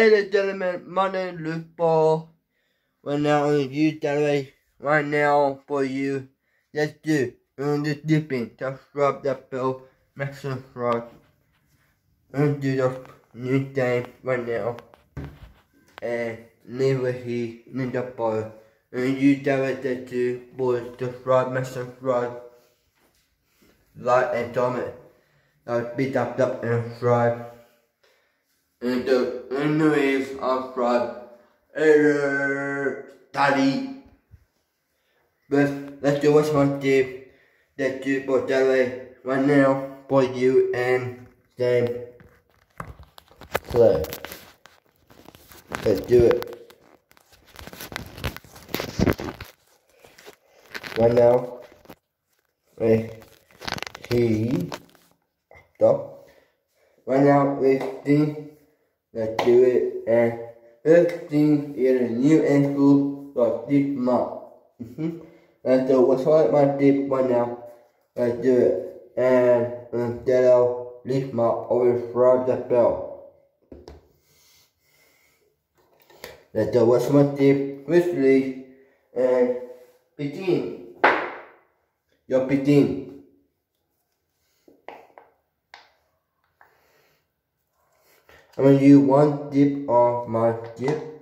Ladies and gentlemen, my name is Luke Ball. Right now on the youth gallery. Right now for you. Let's do. And just dipping. Subscribe that bell. Make subscribe. And do the new game right now. And leave it here in the bar. And you gallery that do. Boys, subscribe, make subscribe. Like and comment. Uh, beat up up and subscribe. And the anyways, subscribe. Error study. But let's do what's my tip. Let's do for gallery right now for you and Sam. Play. Let's do it. Right now. Wait. He. Stop. Right now, we think. Let's do it. And first thing is a new ankle for this month. Mm-hmm. Let's do what's on my tip right now. Let's do it. And instead of this month, always grab the bell. Let's do what's my tip quickly and begin. Your begin. I'm gonna use one dip of my dip.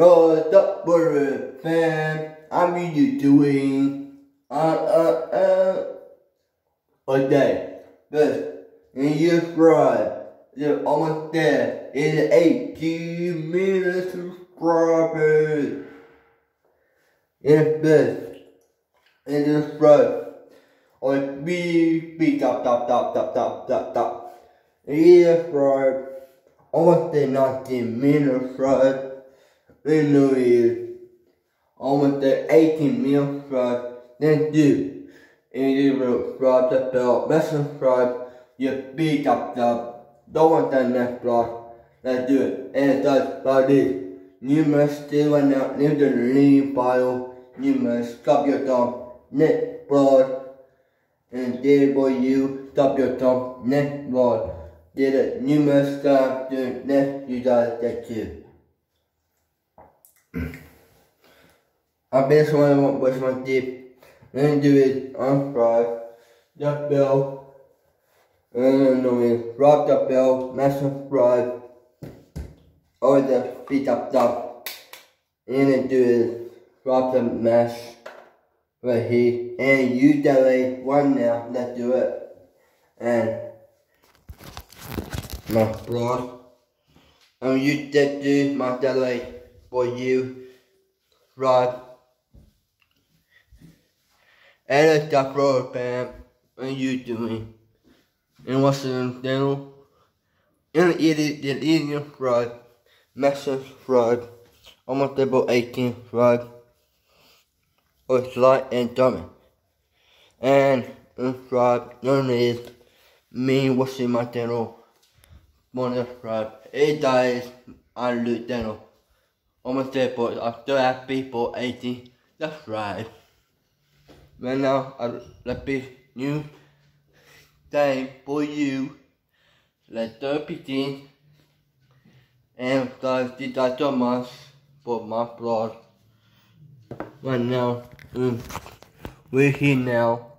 What's up, brother fam? How you doing? Uh, uh, uh. Okay, good. And you subscribe. You're almost there. It's 18 million subscribers. It's best. And subscribe. Or beep, beep, top, top, top, top, top, top. And you subscribe. Almost there, 19 million subscribers. Then New Year's. Almost the 18 meal for then do. and you will subscribe the bell, mess subscribe, you beat up the don't want that next block. Let's do it. And it does by this. You must still right now leave the lean file. You must stop your thumb. Net blood. And there for you stop your thumb. Net blood. Did it you must times during next you guys that too. I've been someone with my dip. Then do it on Friday. The bell. And then rock the bell, mash subscribe. Or the feet up top. And then do it drop the mash right here. And you delay one now. Let's do it. And my blog. And you did do my delay for you. Rod. Edit the What are you doing. And what's the dental? Oh, and edit the eating fraud. Message fraud. Almost about 18 fraud. Or slight and dummy. And fraud. None is me washing my dental. Morning fraud. Eight dies, I lose dental. Almost there, but I still have people 18. That's right. Right now, I let be new time for you. Let's start begin. And guys, did that so much for my blog. Right now, um, we're here now.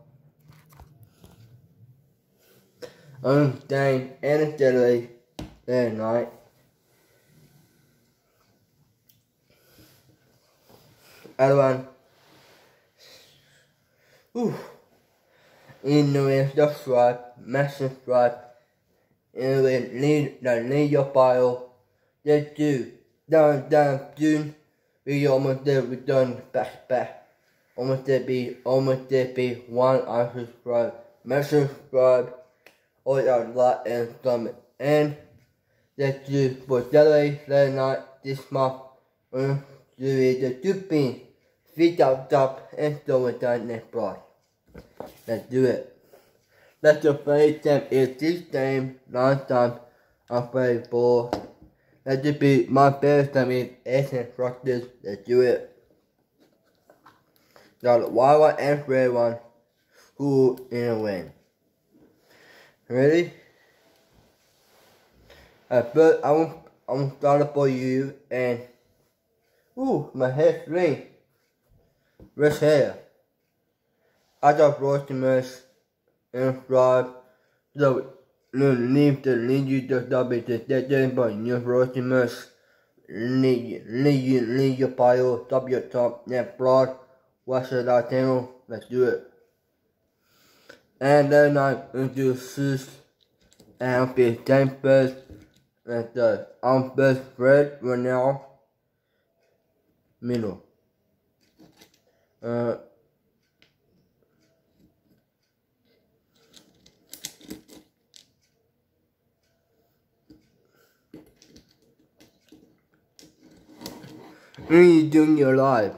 Um, dang, and Saturday, that night. Everyone. Ooh. In the way, subscribe, mass subscribe. In the lead, the lead your file. Let's do. Down, down, soon. We almost there, we done back, back. Almost there be, almost there be one unsubscribe. Mass subscribe. Or a like and comment. And let's do for Saturday, Saturday night, this month. Um, do it the two pin. Feet up and throw it down next block. Let's do it. Let's the first time is this time last time I played for. Let it be my first time in S instructors. Let's do it. Got the wild and red one. Who in a win? Ready? Uh, but I'm I'm starting for you and ooh my hair's ring. I brought the mess and fried the leave the lead the dead but you brought the mess. Lead lead lead your pile, your top, net broad, wash it out down, let's do it. And then I introduce and be first and the best friend right now. Middle. Uh What are you doing your life?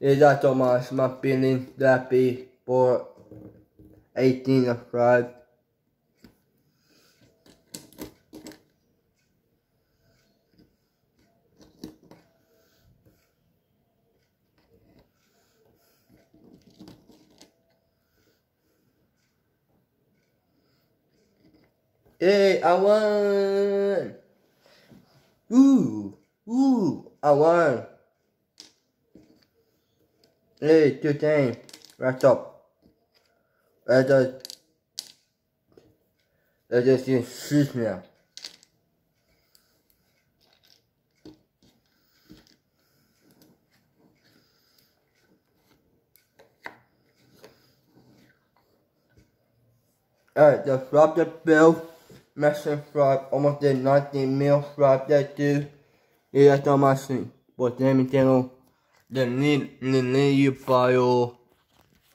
Is that so my feeling happy for 18 of Friday? Hey, I won! Ooh, ooh, I won! Hey, two times, right up. Let's just, let's just use shoes now. Alright, just drop the bill. Master Frog almost did 19 mil frog that do. Yeah, that's all my thing. But let me tell the need the need you file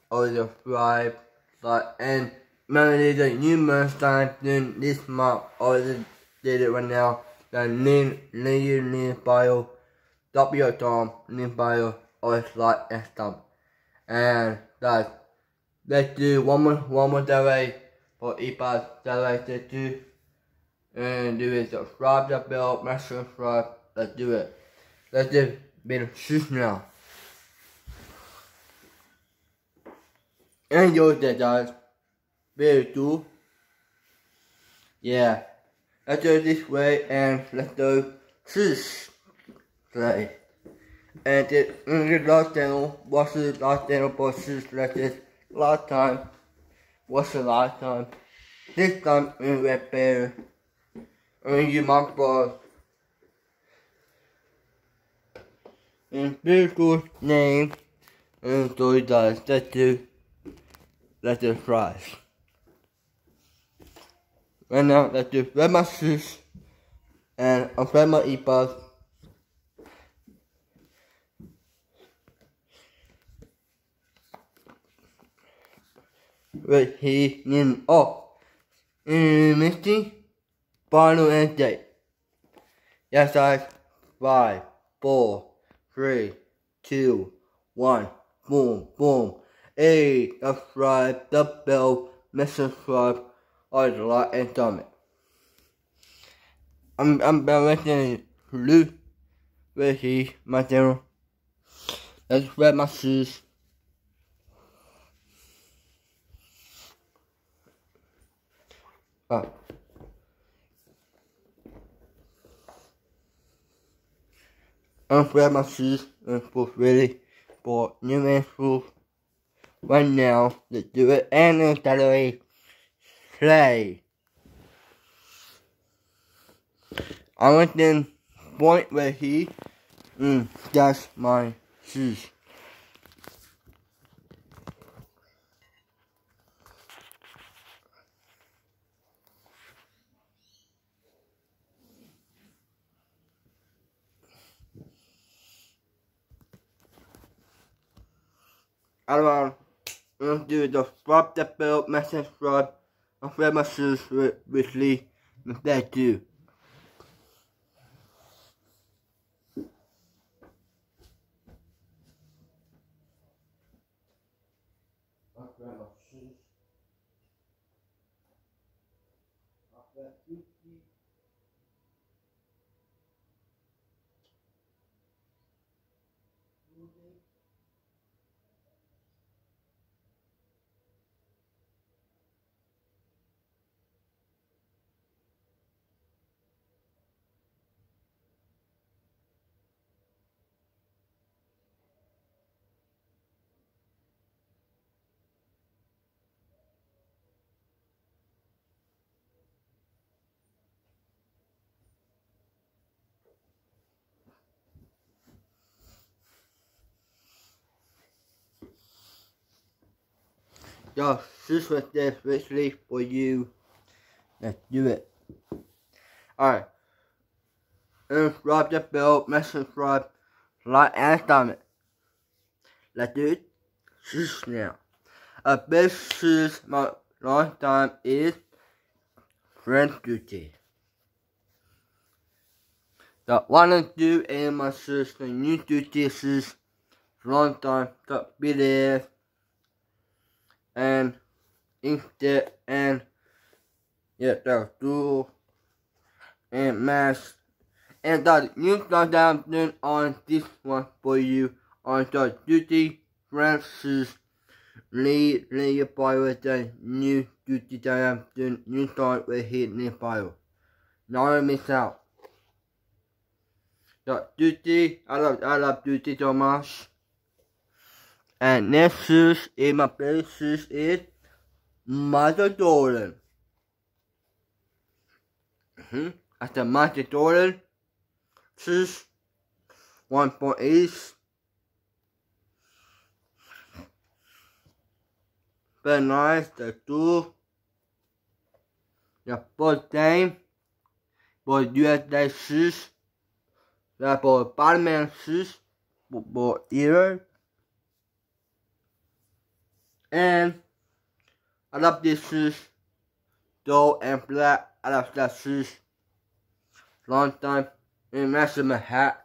or the fried but and maybe the numerous times during this month or the did it right now. The need you need file W Tom need file or slide and stuff. And that let's do one more, one more way for each bus that way to do. And do it, subscribe the bell, make sure subscribe, let's do it. Let's do it, shoes now. Enjoy that guys. Very cool. Yeah. Let's go this way and let's do shoes today. And the last channel, what's the last channel for shoes like this? Last time. What's the last time? This time in red bear. And you mark for in beautiful name and so it does. Let's do let's do fries. Right now let's do red my shoes and I'm red my earbuds. With he in oh in Misty final end date. Yes guys five four three, two, one, boom, boom. Hey, subscribe, the bell, miss subscribe, or the like and comment. I'm I'm been listening to Luke, he my channel. Let's read my shoes. Ah. I'm grab my shoes and both ready for new intro right now. Let's do it and then gallery play. I went in point where he mm, that's my shoes. Around and do the swap the belt message swap wear my shoes with, Lee. Instead too. Yo, this was literally for you. Let's do it. Alright. Um, subscribe the bell, mess subscribe, like and comment. Let's do it. This now. A best shoes my long time is French duty. The one to do in my the new duty is long time, the be there and inkjet and yeah, the tool and mask. And the new down on this one for you on the duty Francis Lee Lee Bio the new duty down new start with hit new bio. Not miss out. The duty I love I love duty so much. And next shoes in my place shoes is Michael Jordan. Mm-hmm. After Michael Jordan, shoes 1.8. Very nice, the two. The first game for USA shoes. The for Batman shoes for ear. And I love this shoes. Gold and black. I love that shoes. Long time. And matches my hat.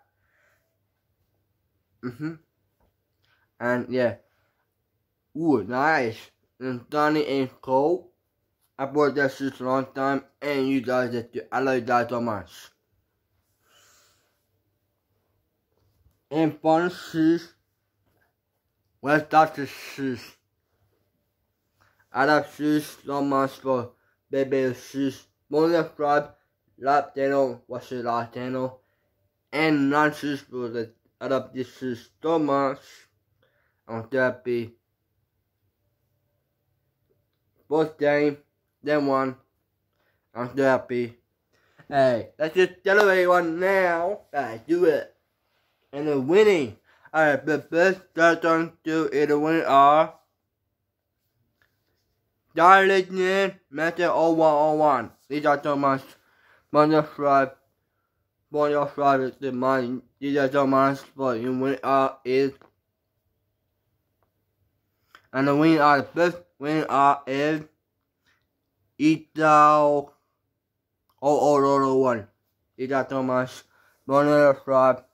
Mm-hmm. And yeah. Ooh, nice. and sunny and cold. I bought that shoes a long time and you guys that do. I love you guys so much. And fun shoes. Where's Dr. Shoes? I love shoes so much for baby shoes. More subscribe, like channel, watch the last channel. And non shoes for the this shoes so much. I'm happy. Both game, then one. I'm happy. Hey, let's just celebrate one now. Hey, do it. And the winning. Alright, the best that on to is the winner are Darlington Method 0101. These are so much. One subscribe. One subscribe is the money. These are so much. But you win are is and the winner are the winner are is Ito 0001. Ito Thomas. Bonner Rob.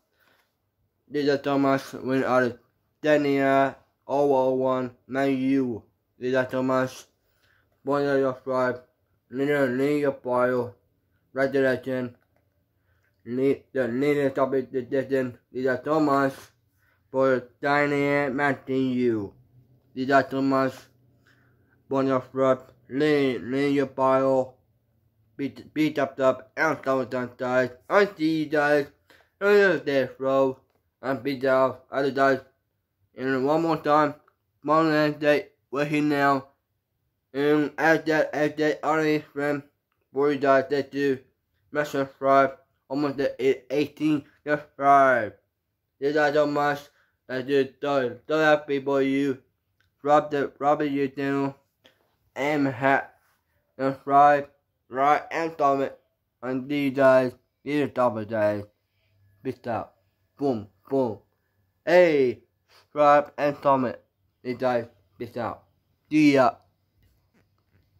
Ito Thomas winner are the Dania 001 Manu. Ito Thomas. Bonner Rob. Linear Linear Bio. Resurrection. The linear topic decision. Ito Thomas. For Dania Matthew. Dida Thomas, Bonus Rep, Lane, Linear Bio, Beat, beat Up Up, and Skeleton Dice. I see you guys. Another day, bro. I'm beat out, other guys. And one more time, one last day, we're here now. And as that, as that, on friend, for you guys that do, smash subscribe, almost at 18, subscribe. Thank you so much. That's just don't have for you. Rob the Robert you channel and hat subscribe, right and comment on these guys, these double guys. Peace out. Boom, boom. Hey, subscribe and comment. These guys, peace out. See ya.